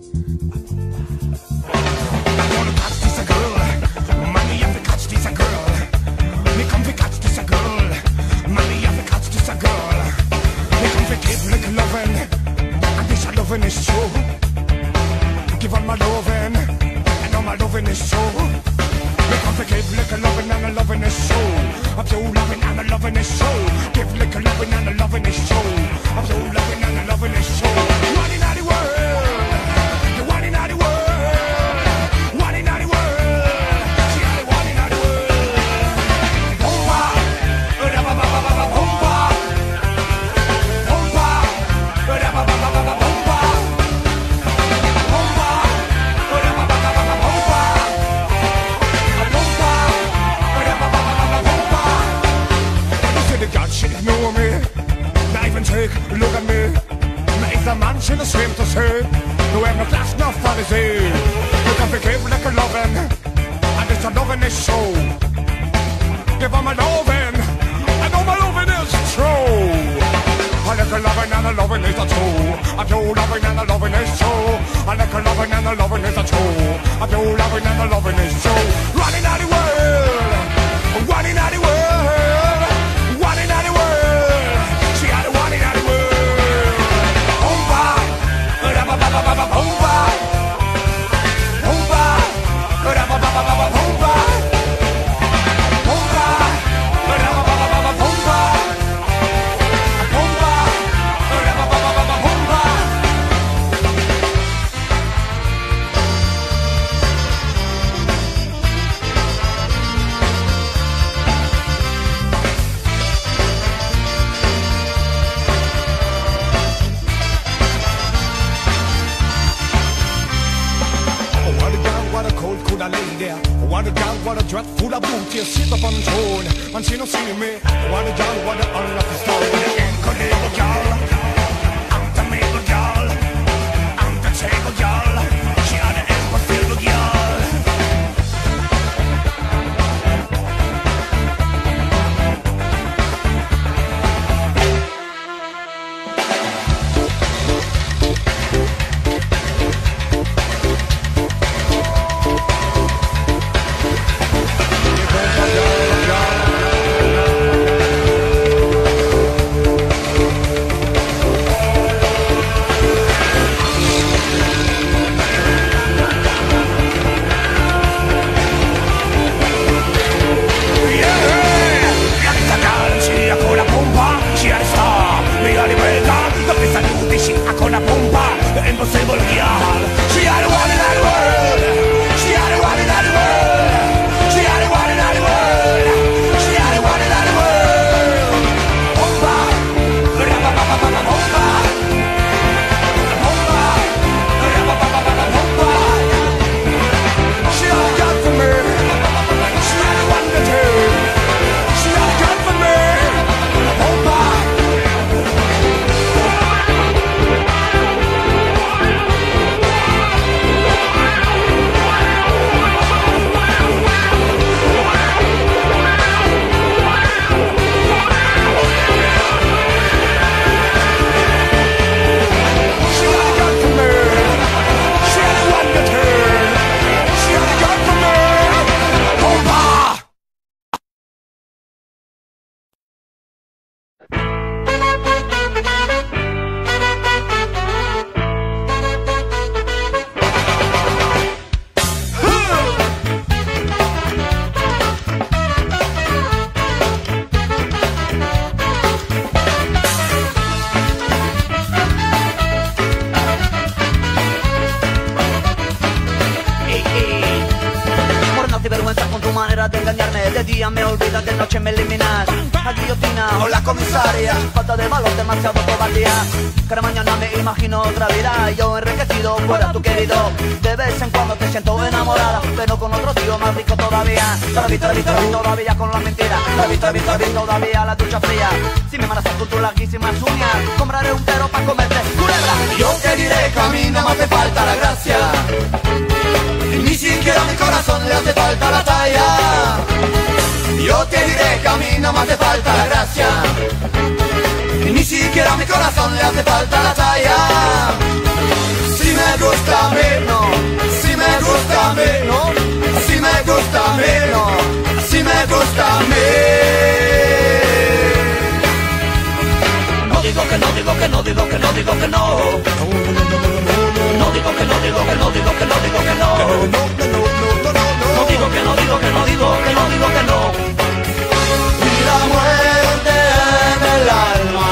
啊。Ni siquiera a tool. I do mi corazón le hace falta la talla. Si que no, digo que no, digo que no, digo que no. No digo que no, digo que no, digo que no, digo que no. No digo que no, digo que no, digo que no, digo que no. Y la muerte en el alma.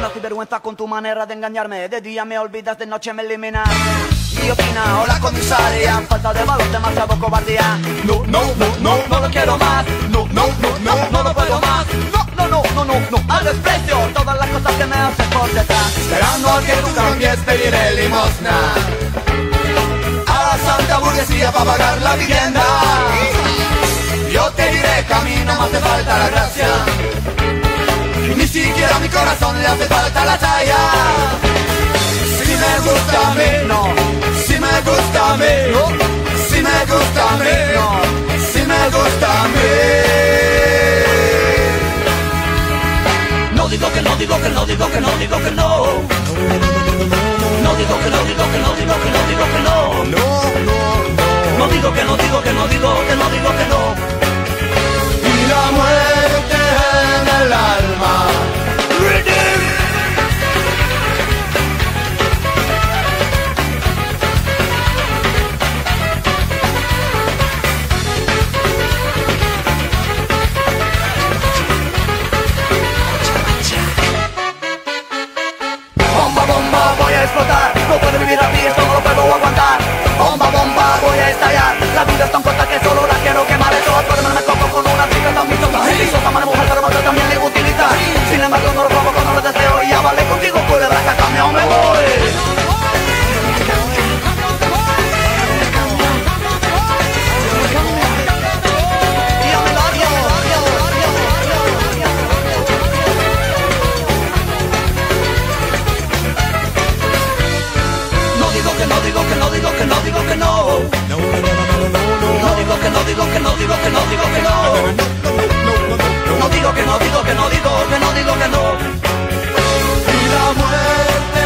La vergüenza con tu manera de engañarme De día me olvidas, de noche me eliminas Guillotina, hola comisaria. Falta de valor, demasiado cobardía No, no, no, no, no lo quiero más. No, no, no, no, no lo puedo más. No, no, no, no, no, no. Al desprecio, todas las cosas que me haces por detrás. Esperando a que tú cambies pediré limosna. A la santa burguesía para pagar la vivienda. Yo te diré camino, me hace falta la gracia. Y ni siquiera a mi corazón le hace falta la talla me gusta a mí, no Si me gusta a mí, no Si me gusta a no Si me gusta a mí No digo que no, digo que no, digo que no, digo que no No digo que no, digo que no, digo que no, digo que no No digo que no, digo que no, digo que no, digo que no y la muerte en el alma. Los toncotas que son digo que no, digo que no. No digo que no, digo que no, digo que no, digo que no. Y la muerte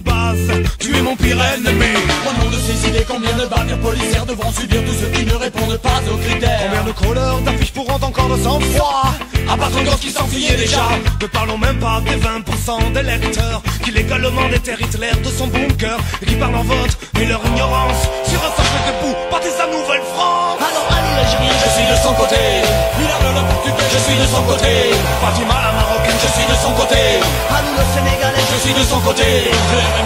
base, tu es mon pire ennemi. Au nom de ces idées, combien de barrières policières devront subir tous ceux qui ne répondent pas aux critères? Combien de crawlers d'affiches pourront encore de sang-froid À part ton gosse qui s'enfuyait déjà. Ne parlons même pas des 20% d'électeurs Qui légalement déterrent Hitler de son bunker Et qui parlent en vote, mais leur ignorance Sur un socle debout, partisan Nouvelle-France Alors Ali l'Algérien, je suis de son côté. Bilal le Portugais, je suis de son côté. Fatima la Marocaine, Je suis de son côté. Alou le Sénégalais, Je suis de son côté. Le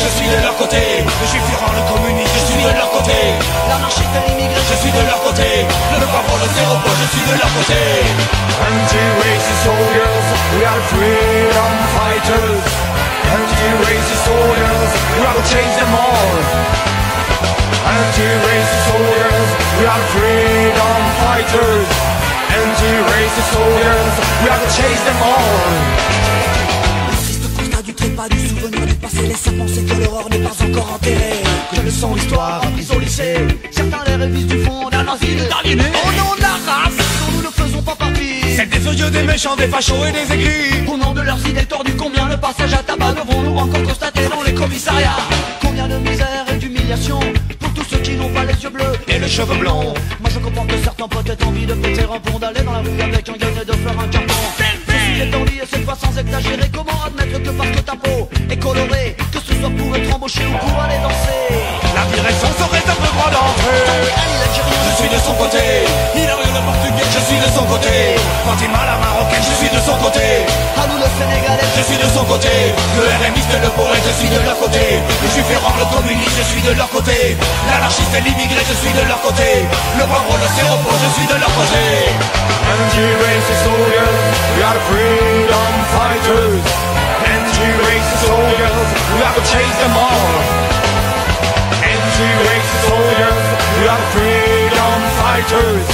je suis de leur côté. Le juif le communiste, Je suis de leur côté. L'anarchiste l'immigré Je suis de leur côté. Le pauvre, le zéro je suis de leur côté Anti-racist soldiers, we are freedom fighters. Anti-racist soldiers, we are to change them all. Anti-racist soldiers, we are freedom fighters. Anti-racist soldiers, we are to change them all. Constat du souvenir du passé laisse à penser que l'horreur n'est pas encore enterrée. Que le son l'histoire apprise au lycée Certains les révisent du fond d'un asile d'aliénés Au nom de la race nous ne faisons pas C'est des furieux, des méchants, des fachos et des aigris. Au nom de leurs idées tordues, combien le passage à tabac devons-nous encore constater dans les commissariats? Combien de misère et d'humiliation pour tous ceux qui n'ont pas les yeux bleus Et les cheveux blonds. Moi je comprends que certains peut-être envie de péter un pont, d'aller dans la rue avec un gagne de faire un carton. Ceci étant dit, et cette fois sans exagérer, comment admettre que parce que ta peau est colorée, que ce soit pour être embauché ou pour aller danser La direction serait un peu droit d'entrée. Je suis de son côté. Il a le portugais, je suis de son côté. Fatima la marocaine, je suis de son côté. Alou le sénégalais, Je suis de son côté. Le RMiste, le poète, je suis de leur côté. Le juif errant, le communiste, je suis de leur côté. L'anarchiste et l'immigré, je suis de leur côté. Le poivre, le séropo, je suis de leur côté. Anti-racist soldiers, we are the freedom fighters. Anti-racist soldiers, we have to chase them all. Anti-racist soldiers, we are freedom fighters.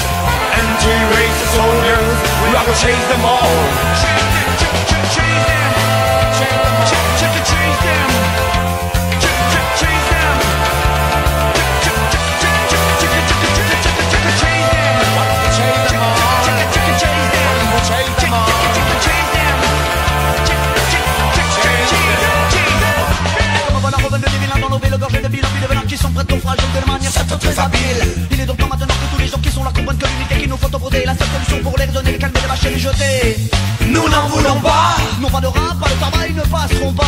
Anti-racist soldiers, we have to chase them all. Comme Nous n'en voulons pas. Non pas de rap, pas de tabac, ils ne passeront pas.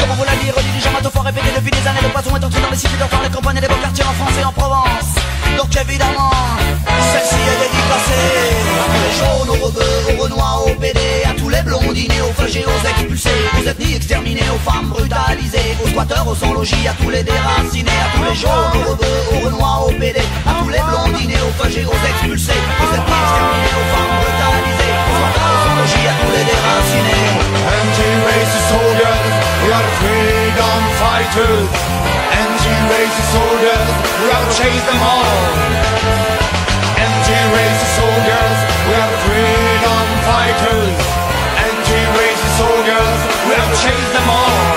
Comment vous la dire, dirigeant bateau fort répété depuis des années, le poison est entré dans les cités d'enfants, les campagnes et les beaux quartiers en France et en Provence. Donc évidemment, celle-ci est dédicacée les jaunes, aux rebeux, aux renois, blondinés, aux fâchés, aux expulsés, aux ethnies exterminées, aux femmes brutalisées, aux squatteurs, aux sans-logis, à tous les déracinés, à tous les jaunes, aux rebeux, aux renois, aux PD, à tous les blondinés, aux fâchés, aux expulsés, aux ethnies exterminées, aux femmes brutalisées, aux squatteurs, aux sans-logis, à tous les déracinés. Anti-racist soldiers, we are freedom fighters. Anti-racist soldiers, we have to chase them all. Anti-racist soldiers, we are freedom fighters. Soldiers, we have to chase them all.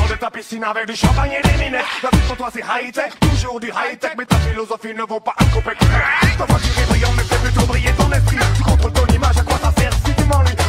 bord de ta piscine avec du champagne et des minettes. La vie pour toi c'est high-tech, toujours du high-tech, mais ta philosophie ne vaut pas un copec. Ta voiture est brillante, mais fais plutôt briller ton esprit. Tu contrôles ton image, à quoi ça sert si tu m'ennuies?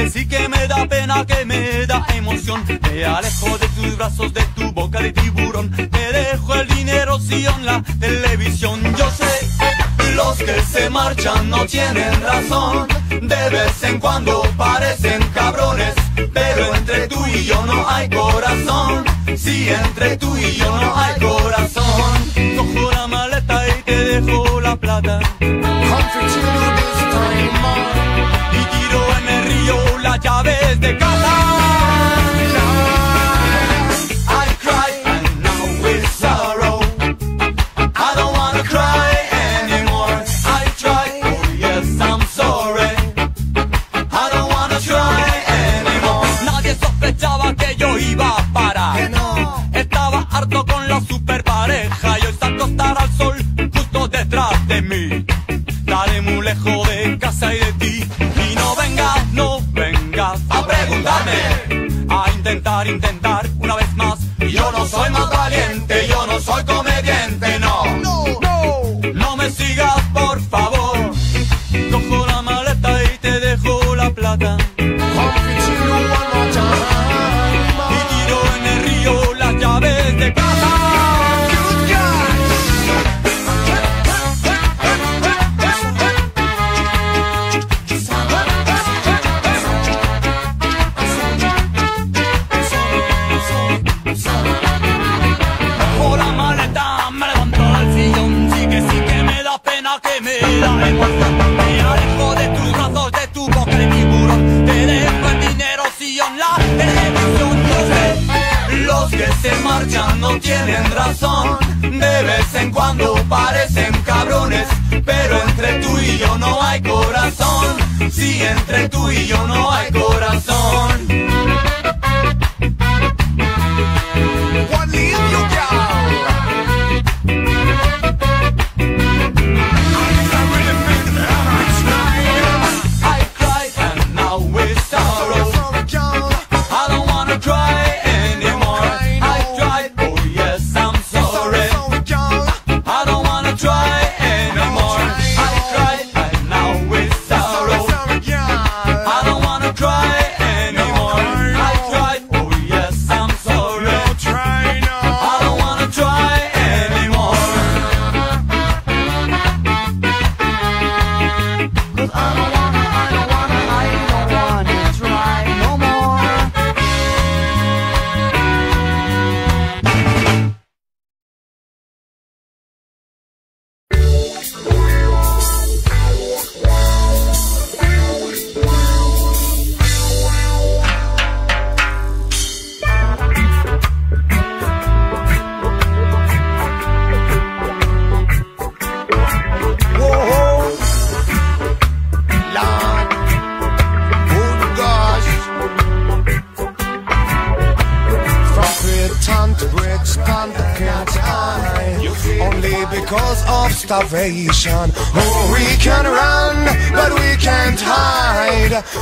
que sí que me da pena, que me da emoción. Me alejo de tus brazos, de tu boca de tiburón. Te dejo el dinero, sillón, la televisión. Yo sé, los que se marchan no tienen razón. De vez en cuando parecen cabrones, pero entre tú y yo no hay corazón. Si entre tú y yo no hay corazón, cojo la maleta y te dejo la plata llaves de casa. I don't wanna cry anymore. I oh yes, I'm sorry. I don't wanna try anymore. Nadie sospechaba que yo iba a Estaba harto con la super pareja y hoy salto al sol justo detrás de mí. Estaré muy lejos de intentar, intentar una vez más. Yo no soy más valiente, yo no soy como tienen razón. De vez en cuando parecen cabrones, pero entre tú y yo no hay corazón. Si entre tú y yo no hay corazón.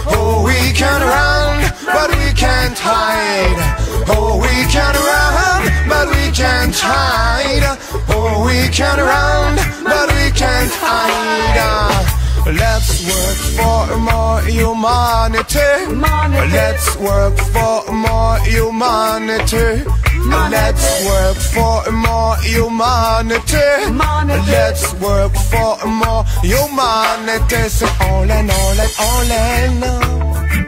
Oh, we can run, but we can't hide. Oh, we can run, but we can't hide. Oh, we can run, but we can't hide. Let's work for more humanity. Let's work for more humanity. Let's work for more humanity. Let's work for more humanity. So all and all and all and all.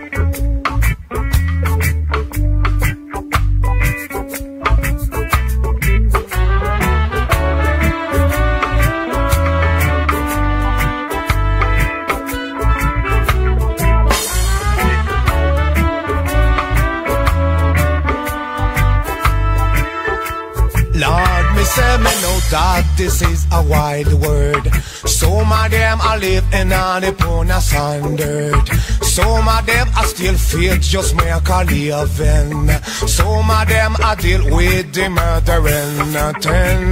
That this is a wild word. Some of them are living on the puna standard. Some of them are still faith, just make a living. Some of them are deal with the murdering. Ten.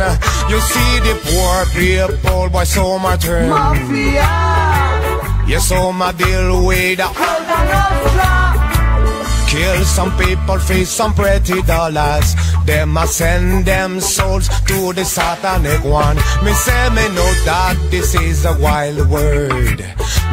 You see the poor people, boy, some are turn. Yes, some are deal with the Kill some people for some pretty dollars. Them a send them souls to the satanic one. Me say me know that this is a wild word.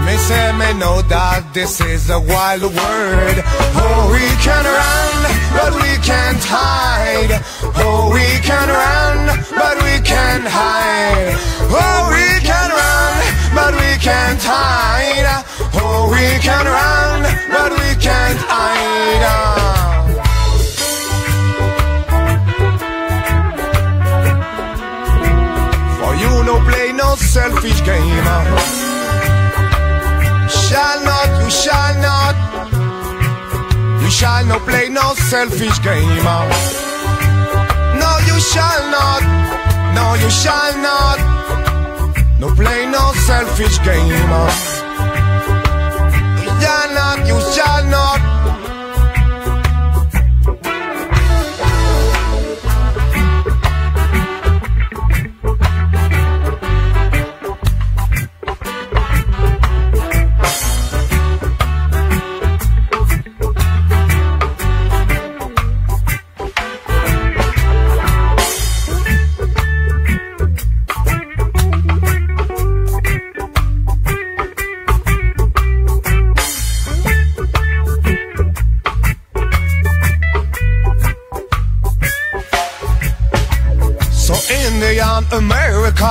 Me say me know that this is a wild word. Oh, we can run, but we can't hide. Oh, we can run, but we can't hide. Oh, we can run, but we can't hide. Oh, we can run, but we can't hide. For you no play no selfish game. Shall not, you shall not. You shall not play no selfish game. No, you shall not. No, you shall not. No play no selfish game. Shall not, you shall not.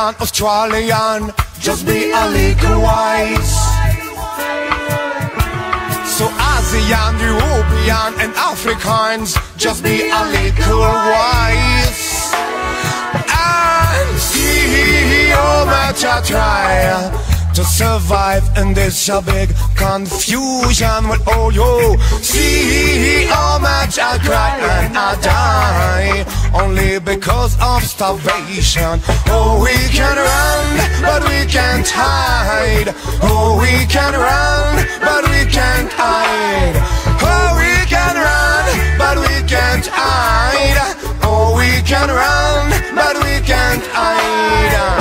Australian, just be a little wise. So Asian, European, and Africans, just be a little wise. And see how much I try to survive in this big confusion with all you see how much I cry and I die only because of starvation. Oh, we can run, but we can't hide. Oh, we can run, but we can't hide. Oh, we can run, but we can't hide. Oh, we can run, but we can't hide.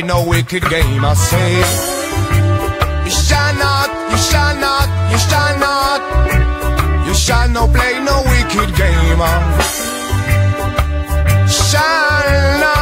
Play no wicked game. I say, you shall not, you shall not, you shall not, you shall not play no wicked game. uh. Shall not,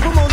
come on.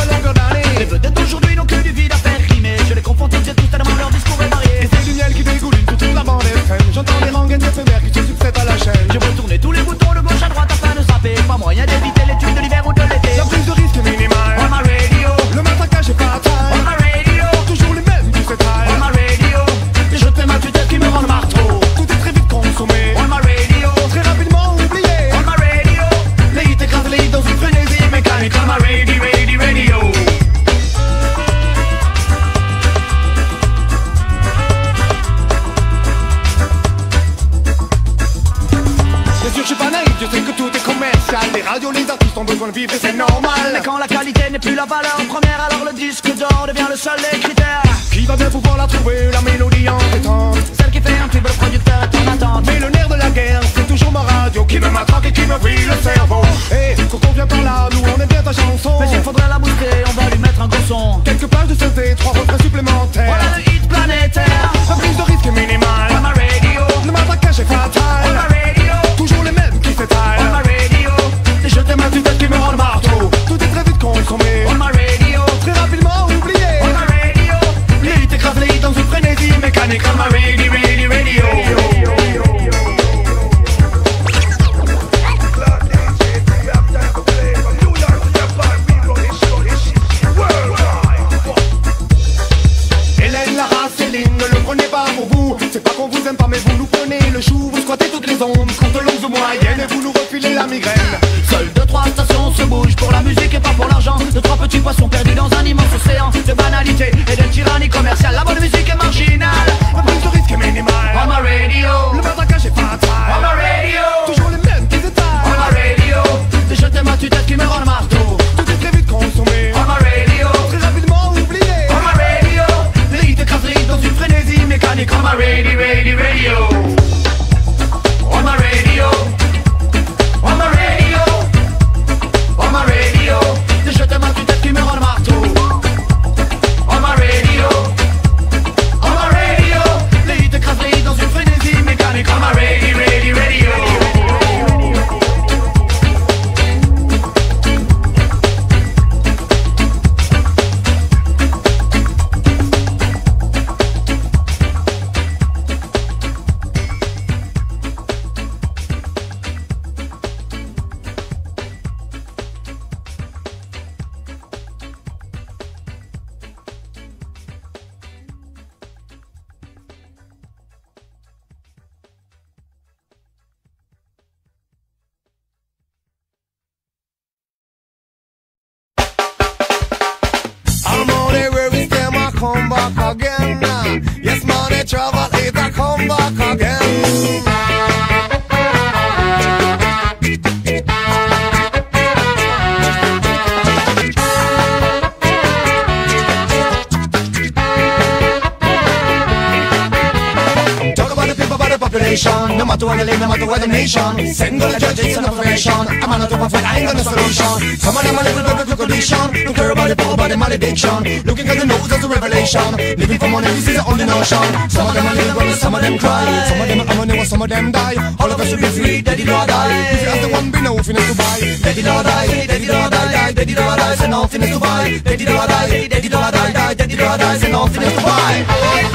nation. Send all the judges in operation. I'm on a top of it, I ain't got no solution. Someone I'm a little bit of a condition. Don't care about the poor, about the malediction. Looking at the nose as a revelation. Living for money, this is the only notion. Some of them are little brothers, some of them cry. Some of them are ominous, some of them die. All of us should be free, daddy don't die. If you have the one, be no finesse to buy. Daddy don't die, daddy don't die, die. Daddy don't die, send no finesse to buy. Daddy don't die, daddy don't die, die. Daddy don't die, send no finesse to buy.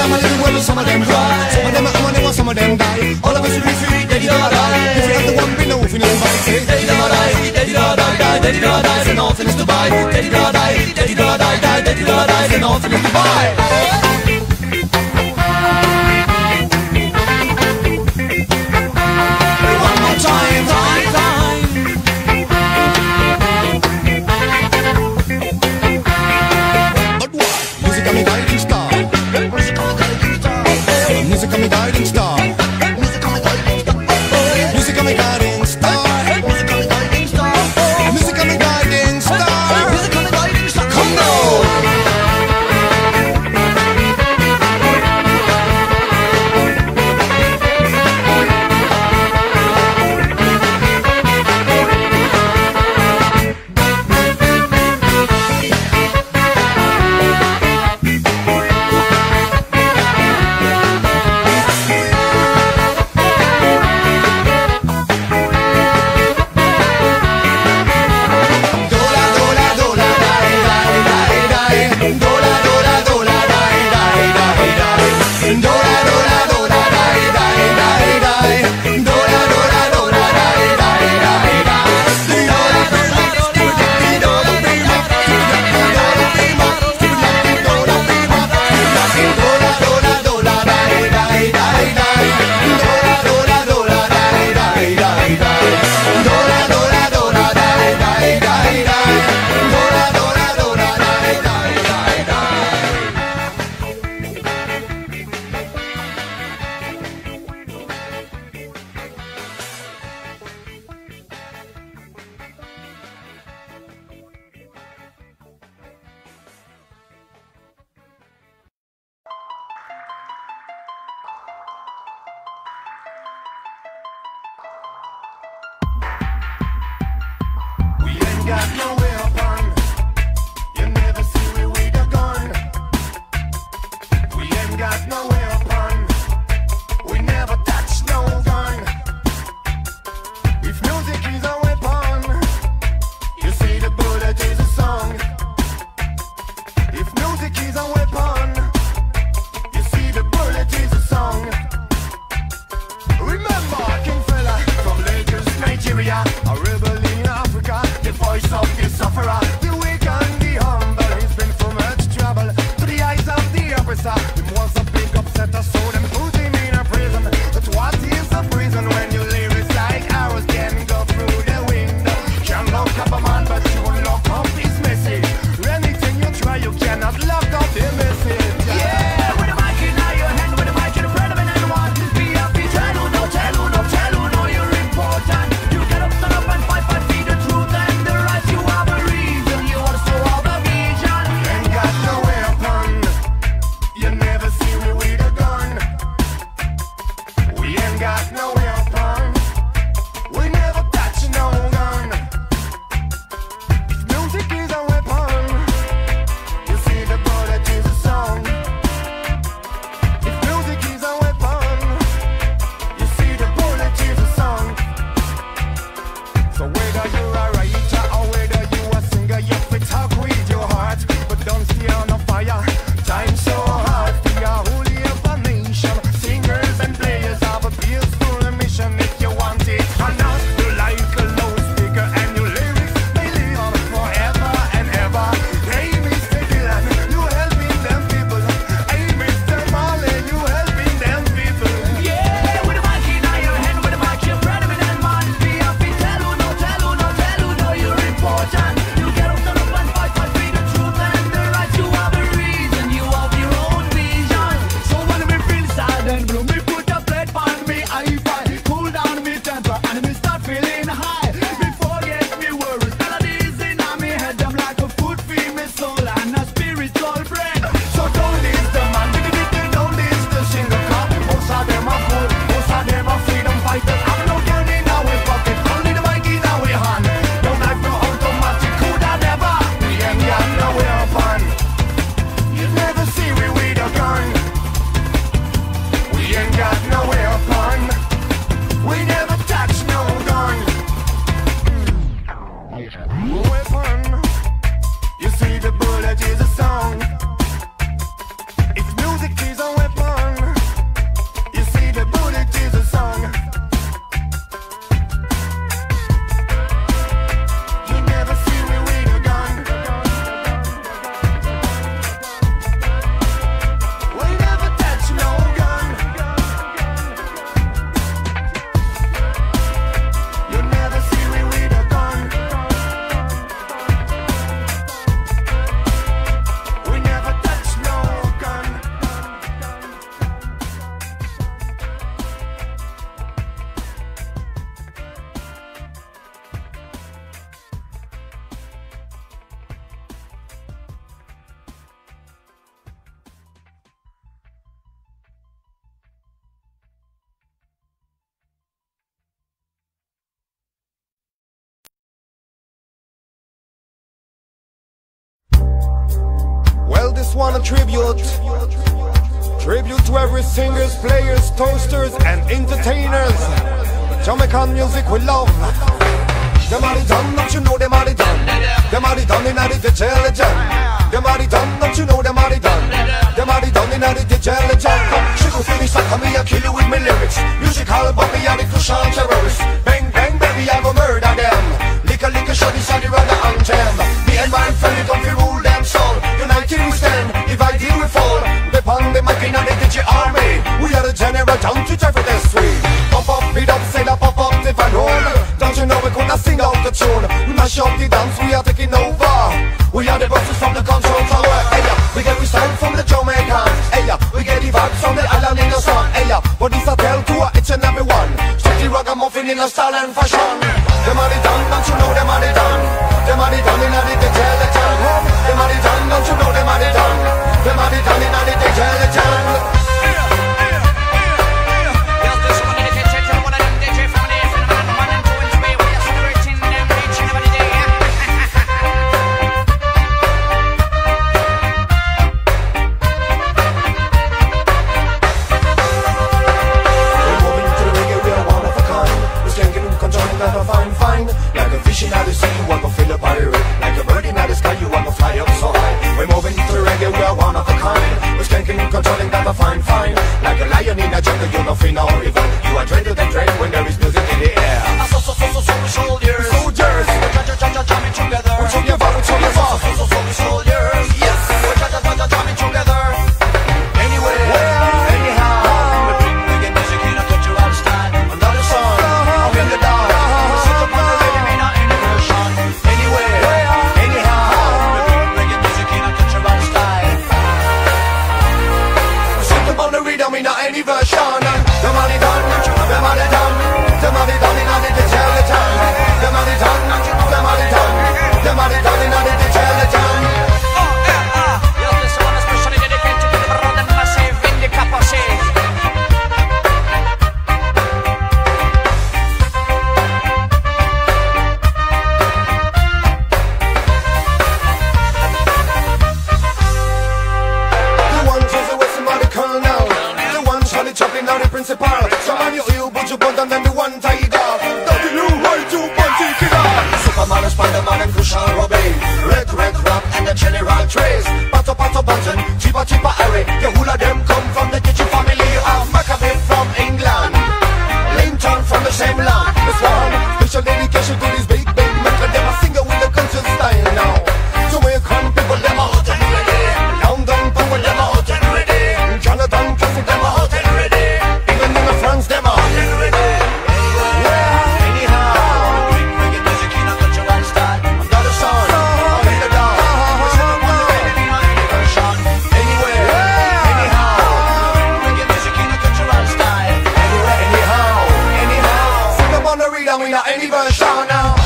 them are living well, some of them cry. Some of them are money, some of them die. All of us should be free, Daddy did not die. If you have the one, we know if you know. Say, they did not die, they did not die, die, they did die, to buy. They did die, they did not die, die, they did not die, to buy. me got it. got no just want a tribute. Tribute to every singers, players, toasters, and entertainers. Jamaican music we love. Them are done, don't you know them are the done? Them are the done in the legend. Them are done, don't you know them are the done? Them are the done in the legend. She go finish like me, I kill you with my lyrics. Musical, but me are the cushion terrorists. Bang, bang, baby, I go murder them. Lick a lick a shot, on the rubber anthem. Me and my we don't rule them soul. We stand, divided we fall. The pan, the machine, and the DJ army. We are the general down to Jeffrey this street. Pop up, beat up, say la pop up, the van Don't you know we could not sing out the tune? We mash up the dance, we are taking over. We are the bosses from the control tower. Hey, yeah. We get we stand from the Jamaicans. Hey, yeah. We get the vibes from the island in the sun. Hey, yeah. But this I tell to each and every one. Strictly ragamuffin in a style and fashion. The done, don't you know the done? Them are the done in a don't we not any verse out now.